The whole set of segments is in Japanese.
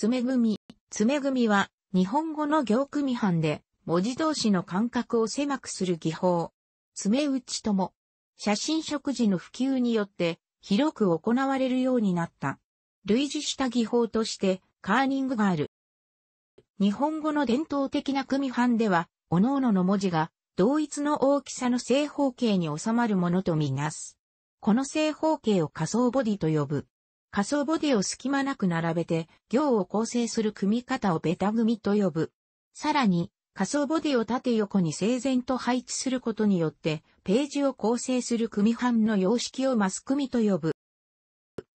爪組。爪組は日本語の行組版で文字同士の間隔を狭くする技法。爪打ちとも。写真食事の普及によって広く行われるようになった。類似した技法としてカーニングがある。日本語の伝統的な組版では、各々の文字が同一の大きさの正方形に収まるものとみなす。この正方形を仮想ボディと呼ぶ。仮想ボディを隙間なく並べて行を構成する組み方をベタ組と呼ぶ。さらに、仮想ボディを縦横に整然と配置することによって、ページを構成する組版の様式をマス組と呼ぶ。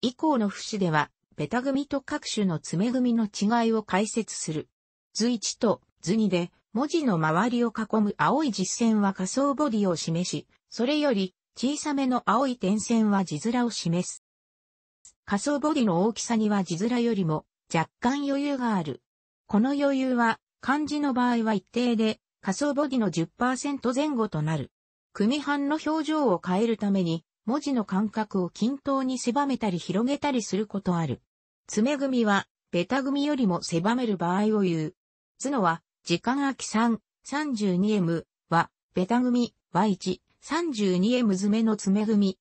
以降の節では、ベタ組と各種の詰め組の違いを解説する。図1と図2で、文字の周りを囲む青い実線は仮想ボディを示し、それより小さめの青い点線は字面を示す。仮想ボディの大きさには字面よりも若干余裕がある。この余裕は漢字の場合は一定で仮想ボディの10%前後となる。組版の表情を変えるために文字の間隔を均等に狭めたり広げたりすることある。爪組はベタ組よりも狭める場合を言う。角は時間空き3、32M はベタ組 Y1、32M 詰めの爪組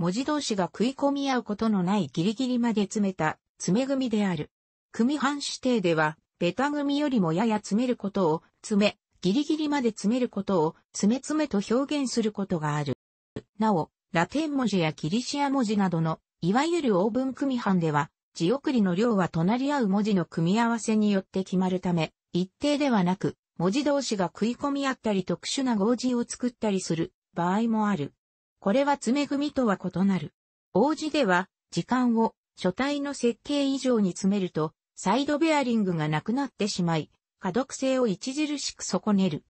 文字同士が食い込み合うことのないギリギリまで詰めた詰め組である。組版指定では、ベタ組よりもやや詰めることを詰め、ギリギリまで詰めることを詰め詰めと表現することがある。なお、ラテン文字やギリシア文字などの、いわゆるオーブン組版では、字送りの量は隣り合う文字の組み合わせによって決まるため、一定ではなく、文字同士が食い込み合ったり特殊な合字を作ったりする場合もある。これは詰め組とは異なる。王子では、時間を書体の設計以上に詰めると、サイドベアリングがなくなってしまい、可読性を著しく損ねる。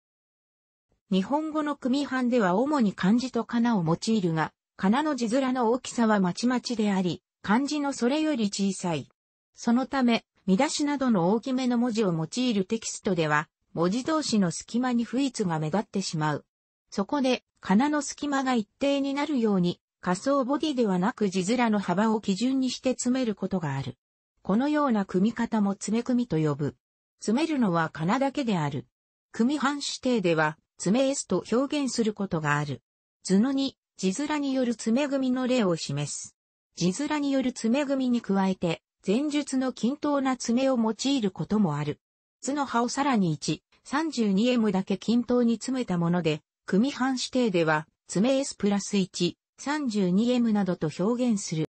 日本語の組版では主に漢字と仮名を用いるが、仮名の字面の大きさはまちまちであり、漢字のそれより小さい。そのため、見出しなどの大きめの文字を用いるテキストでは、文字同士の隙間に不一が目立ってしまう。そこで、金の隙間が一定になるように、仮想ボディではなく字面の幅を基準にして詰めることがある。このような組み方も詰め組と呼ぶ。詰めるのは金だけである。組版指定では、詰め S と表現することがある。図の2、字面による詰め組の例を示す。字面による詰め組に加えて、前述の均等な詰めを用いることもある。図の葉をさらに1、32M だけ均等に詰めたもので、組版指定では、爪 S プラス1、32M などと表現する。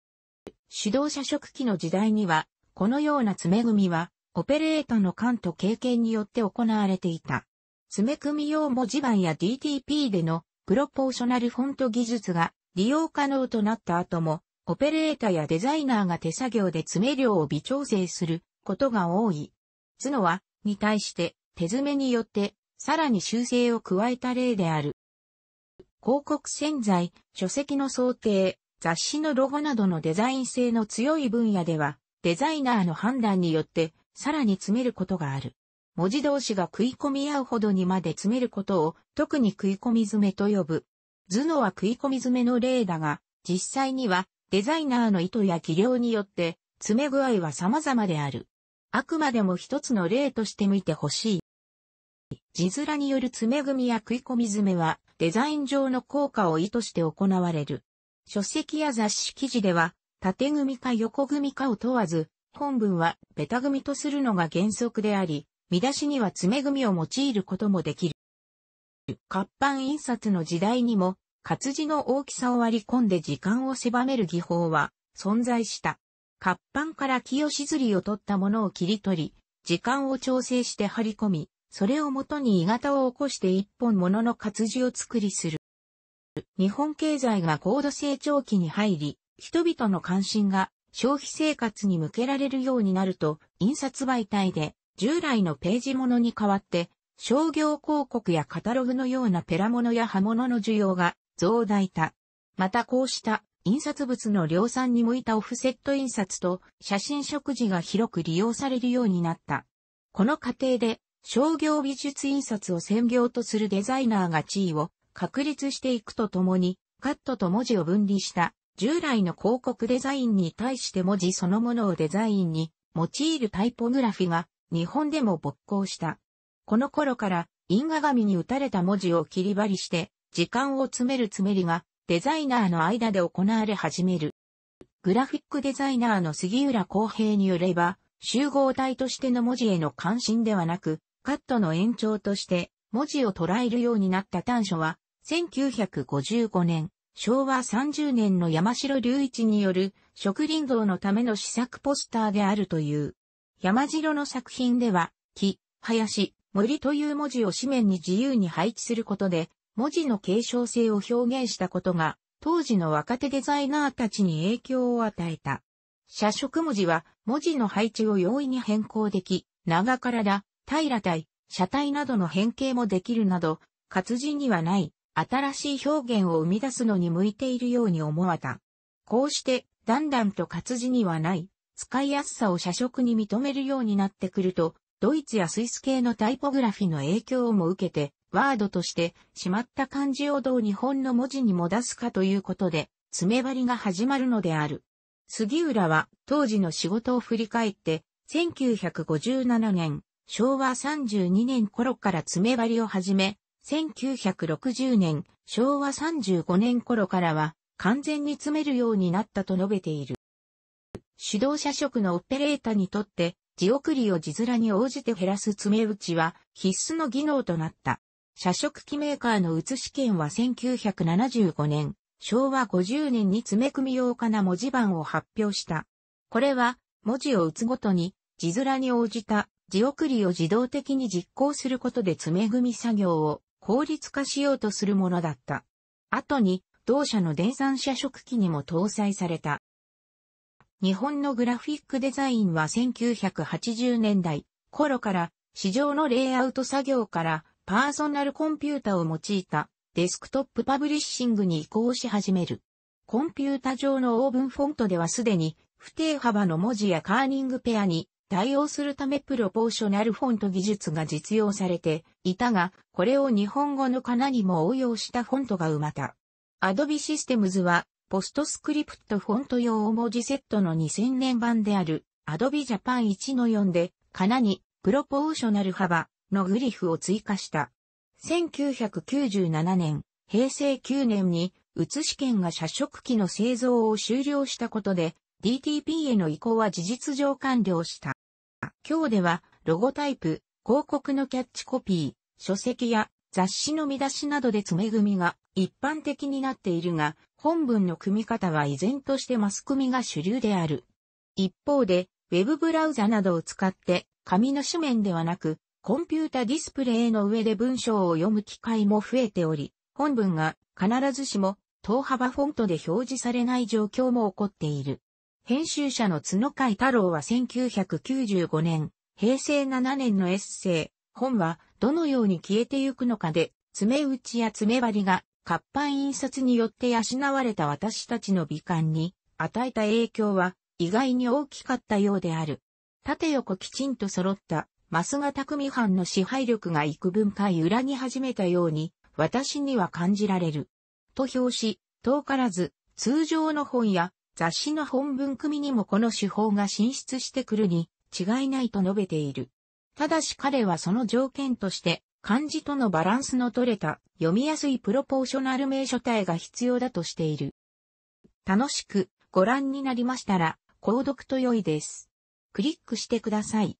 指導者初期の時代には、このような詰め組は、オペレータの感と経験によって行われていた。詰め組用文字盤や DTP でのプロポーショナルフォント技術が利用可能となった後も、オペレータやデザイナーが手作業で詰め量を微調整することが多い。角は、に対して手詰めによってさらに修正を加えた例である。広告潜在、書籍の想定、雑誌のロゴなどのデザイン性の強い分野では、デザイナーの判断によってさらに詰めることがある。文字同士が食い込み合うほどにまで詰めることを特に食い込み詰めと呼ぶ。頭脳は食い込み詰めの例だが、実際にはデザイナーの意図や技量によって詰め具合は様々である。あくまでも一つの例として見てほしい。字面による詰め組や食い込み詰めは、デザイン上の効果を意図して行われる。書籍や雑誌記事では、縦組か横組かを問わず、本文はベタ組とするのが原則であり、見出しには詰め組を用いることもできる。活版印刷の時代にも、活字の大きさを割り込んで時間を狭める技法は存在した。活版から清しずりを取ったものを切り取り、時間を調整して張り込み、それをもとに鋳型を起こして一本物の活字を作りする。日本経済が高度成長期に入り、人々の関心が消費生活に向けられるようになると、印刷媒体で従来のページ物に代わって、商業広告やカタログのようなペラ物や刃物の需要が増大た。またこうした印刷物の量産に向いたオフセット印刷と写真食事が広く利用されるようになった。この過程で商業美術印刷を専業とするデザイナーが地位を確立していくとともに、カットと文字を分離した従来の広告デザインに対して文字そのものをデザインに用いるタイポグラフィが日本でも勃興した。この頃から因果紙に打たれた文字を切り張りして時間を詰める詰めりがデザイナーの間で行われ始める。グラフィックデザイナーの杉浦公平によれば、集合体としての文字への関心ではなく、カットの延長として文字を捉えるようになった短所は、1955年、昭和30年の山城隆一による植林道のための試作ポスターであるという。山城の作品では、木、林、森という文字を紙面に自由に配置することで、文字の継承性を表現したことが、当時の若手デザイナーたちに影響を与えた。写色文字は文字の配置を容易に変更でき、長体、平体、車体などの変形もできるなど、活字にはない新しい表現を生み出すのに向いているように思わた。こうして、だんだんと活字にはない、使いやすさを写食に認めるようになってくると、ドイツやスイス系のタイポグラフィの影響をも受けて、ワードとして、しまった漢字をどう日本の文字にも出すかということで、詰め張りが始まるのである。杉浦は当時の仕事を振り返って、1957年、昭和32年頃から詰め張りを始め、1960年、昭和35年頃からは完全に詰めるようになったと述べている。指導者職のオペレータにとって、字送りを字面に応じて減らす詰め打ちは必須の技能となった。社食機メーカーの写し券は1975年、昭和50年に詰め組み用かな文字盤を発表した。これは、文字を打つごとに、字面に応じた字送りを自動的に実行することで詰め組み作業を効率化しようとするものだった。後に、同社の電算写植機にも搭載された。日本のグラフィックデザインは1980年代頃から紙上のレイアウト作業からパーソナルコンピュータを用いたデスクトップパブリッシングに移行し始める。コンピュータ上のオーブンフォントではすでに不定幅の文字やカーニングペアに対応するためプロポーショナルフォント技術が実用されていたが、これを日本語の仮名にも応用したフォントが生まれた。Adobe Systems は PostScript フォント用文字セットの2000年版である Adobe Japan 1-4で仮名にプロポーショナル幅のグリフを追加した。1997年、平成9年に、写し券が社食機の製造を終了したことで、DTP への移行は事実上完了した。今日では、ロゴタイプ、広告のキャッチコピー、書籍や雑誌の見出しなどで詰め組みが一般的になっているが、本文の組み方は依然としてマス組みが主流である。一方で、ウェブブラウザなどを使って紙の紙面ではなくコンピュータディスプレイの上で文章を読む機会も増えており、本文が必ずしも等幅フォントで表示されない状況も起こっている。編集者の角海太郎は1995年、平成7年のエッセイ、本はどのように消えてゆくのかで、爪打ちや爪張りが活版印刷によって養われた私たちの美観に与えた影響は意外に大きかったようである。縦横きちんと揃った増賀匠藩の支配力が幾分か揺らぎ始めたように、私には感じられる。と表し、遠からず、通常の本や雑誌の本文組にもこの手法が進出してくるに違いないと述べている。ただし彼はその条件として漢字とのバランスの取れた読みやすいプロポーショナル名書体が必要だとしている。楽しくご覧になりましたら購読と良いです。クリックしてください。